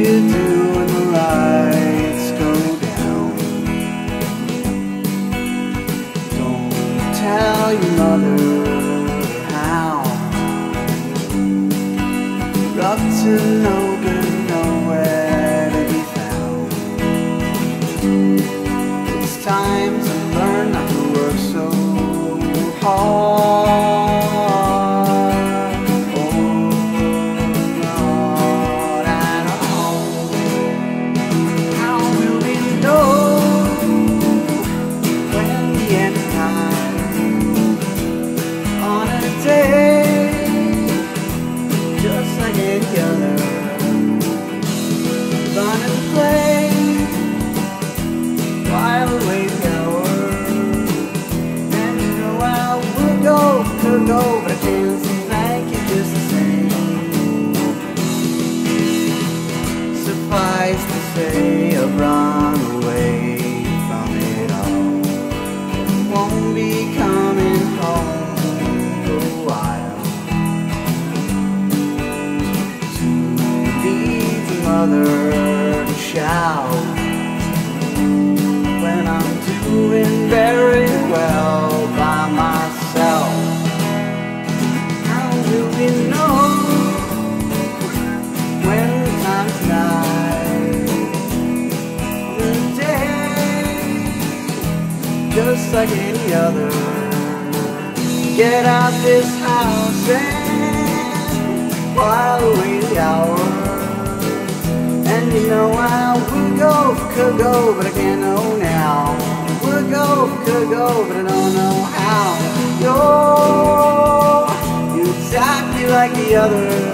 you do when the lights go down. Don't tell your mother how. To no but I you just the same. Suffice to say, I've run away from it all. Won't be coming home for a while. The mother to shout when I'm doing just like any other. Get out this house and while away the hour. And you know I would go, could go, but I can't know now. Would go, could go, but I don't know how. You're, you're exactly like the others.